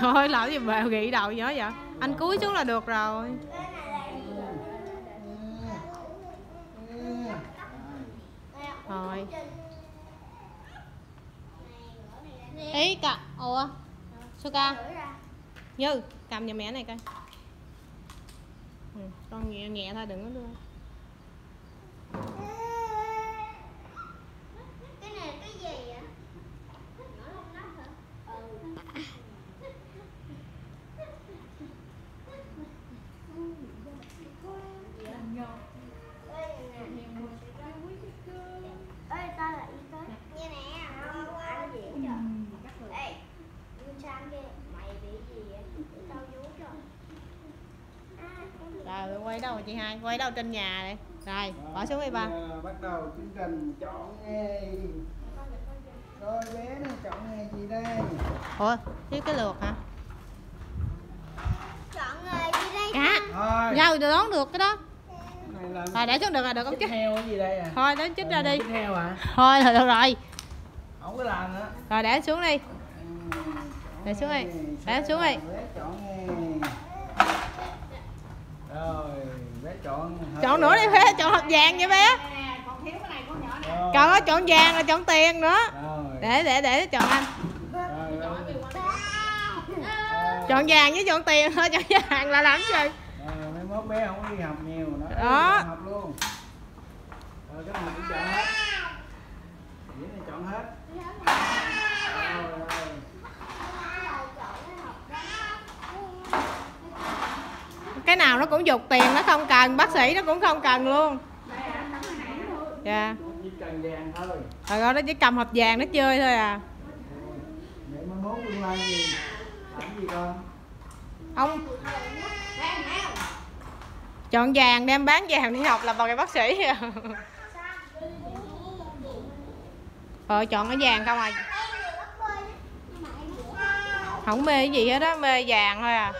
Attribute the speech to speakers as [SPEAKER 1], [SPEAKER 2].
[SPEAKER 1] thôi làm gì bèo gị đầu nhớ vậy? Anh cúi xuống là được rồi. Rồi. Ý cả ủa Suka Như cầm cho mẹ này coi. Ừ, con nhẹ nhẹ thôi đừng có đưa
[SPEAKER 2] cái này cái gì vậy Nhỏ lông nắp hả ừ Ê, tao là y tế Như nè, anh diễn cho Ê, Nguyên Sang kia, mày bị gì vậy? Để tao vú cho À,
[SPEAKER 1] rồi quay đâu chị hai quay đâu trên nhà này. Rồi bỏ xuống đi ba.
[SPEAKER 3] Bắt đầu chương trình chọn nghề. Coi bé này chọn nghề gì đây?
[SPEAKER 1] Ủa thiếu cái lượt hả?
[SPEAKER 2] Chọn nghề gì đây?
[SPEAKER 1] cá
[SPEAKER 3] Thôi.
[SPEAKER 1] Rau đoán được cái đó.
[SPEAKER 3] Là
[SPEAKER 1] rồi để xuống được rồi được không chứ
[SPEAKER 3] heo cái gì đây à?
[SPEAKER 1] Thôi đến chích ra đi.
[SPEAKER 3] chích heo hả?
[SPEAKER 1] Thôi thôi được rồi.
[SPEAKER 3] Không có làm nữa.
[SPEAKER 1] Rồi để xuống đi. Để xuống đi. Để xuống đi.
[SPEAKER 3] bé chọn nghề rồi bé chọn
[SPEAKER 1] nữa đi bé chọn hộp vàng vậy bé.
[SPEAKER 3] Rồi.
[SPEAKER 1] còn có chọn vàng là chọn tiền nữa.
[SPEAKER 3] Rồi.
[SPEAKER 1] Để để để chọn anh. Chọn vàng với chọn tiền thôi chọn vàng là làm gì?
[SPEAKER 3] Mấy mốt bé không có đi học nhiều nó
[SPEAKER 1] Đó.
[SPEAKER 3] học luôn. Rồi cái này cũng chọn hết. Dĩa này chọn hết
[SPEAKER 1] cái nào nó cũng dục tiền, nó không cần, bác sĩ nó cũng không cần luôn. Dạ.
[SPEAKER 3] Thôi
[SPEAKER 1] rồi rồi nó chỉ cầm hộp vàng nó chơi thôi à. Ông chọn vàng đem bán vàng đi học là vào cái bác sĩ à. Ờ chọn cái vàng không à? Không mê cái gì hết á, mê vàng thôi à.